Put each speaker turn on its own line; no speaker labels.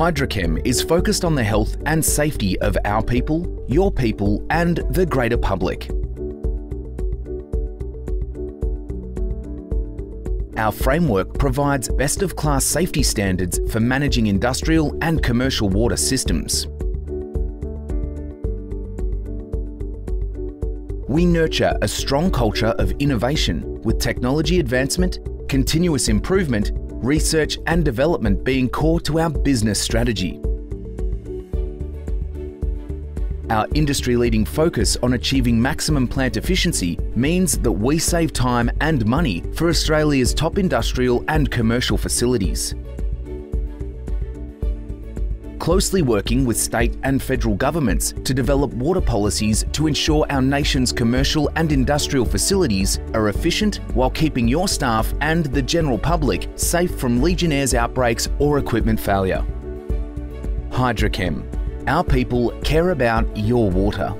Hydrochem is focused on the health and safety of our people, your people, and the greater public. Our framework provides best of class safety standards for managing industrial and commercial water systems. We nurture a strong culture of innovation with technology advancement, continuous improvement, research and development being core to our business strategy. Our industry-leading focus on achieving maximum plant efficiency means that we save time and money for Australia's top industrial and commercial facilities. Closely working with state and federal governments to develop water policies to ensure our nation's commercial and industrial facilities are efficient while keeping your staff and the general public safe from Legionnaires outbreaks or equipment failure. Hydrochem our people care about your water.